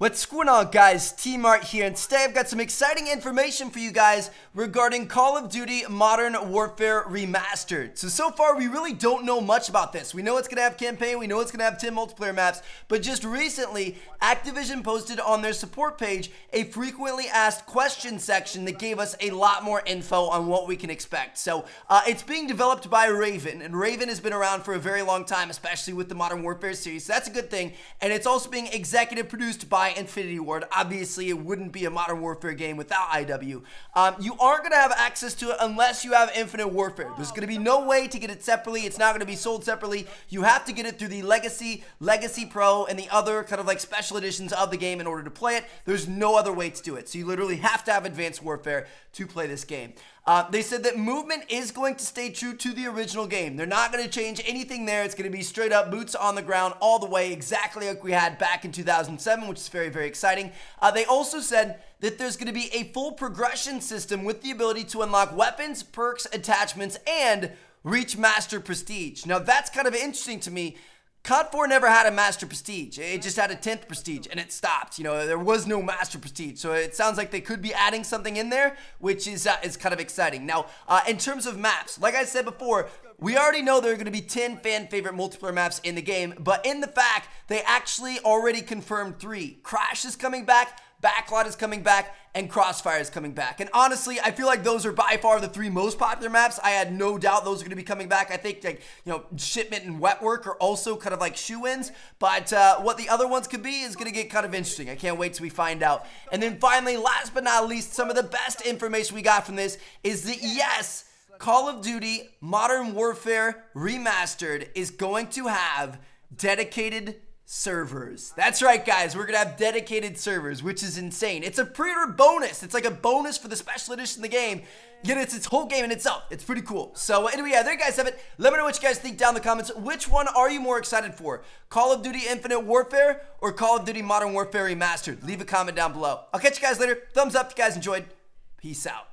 What's going on guys, TmarTn here, and today I've got some exciting information for you guys regarding Call of Duty Modern Warfare Remastered. So, so far we really don't know much about this. We know it's going to have campaign, we know it's going to have 10 multiplayer maps, but just recently, Activision posted on their support page a frequently asked question section that gave us a lot more info on what we can expect. So, uh, it's being developed by Raven, and Raven has been around for a very long time, especially with the Modern Warfare series, so that's a good thing, and it's also being executive produced by by Infinity Ward. Obviously, it wouldn't be a Modern Warfare game without IW. Um, you aren't going to have access to it unless you have Infinite Warfare. There's going to be no way to get it separately. It's not going to be sold separately. You have to get it through the Legacy, Legacy Pro, and the other kind of like special editions of the game in order to play it. There's no other way to do it. So you literally have to have Advanced Warfare to play this game. Uh, they said that movement is going to stay true to the original game. They're not going to change anything there. It's going to be straight up boots on the ground all the way, exactly like we had back in 2007, which is very, very exciting. Uh, they also said that there's going to be a full progression system with the ability to unlock weapons, perks, attachments, and reach Master Prestige. Now, that's kind of interesting to me COD 4 never had a Master Prestige. It just had a 10th Prestige, and it stopped. You know, there was no Master Prestige. So it sounds like they could be adding something in there, which is, uh, is kind of exciting. Now, uh, in terms of maps, like I said before, we already know there are going to be 10 fan favorite multiplayer maps in the game, but in the fact, they actually already confirmed three. Crash is coming back, Backlot is coming back, and Crossfire is coming back. And honestly, I feel like those are by far the three most popular maps. I had no doubt those are going to be coming back. I think like, you know, Shipment and Wetwork are also kind of like shoe-ins, but uh, what the other ones could be is going to get kind of interesting. I can't wait till we find out. And then finally, last but not least, some of the best information we got from this is that yes, Call of Duty Modern Warfare Remastered is going to have dedicated servers. That's right, guys. We're going to have dedicated servers, which is insane. It's a pre-order bonus. It's like a bonus for the special edition of the game. Yet it's its whole game in itself. It's pretty cool. So uh, anyway, yeah, there you guys have it. Let me know what you guys think down in the comments. Which one are you more excited for? Call of Duty Infinite Warfare or Call of Duty Modern Warfare Remastered? Leave a comment down below. I'll catch you guys later. Thumbs up if you guys enjoyed. Peace out.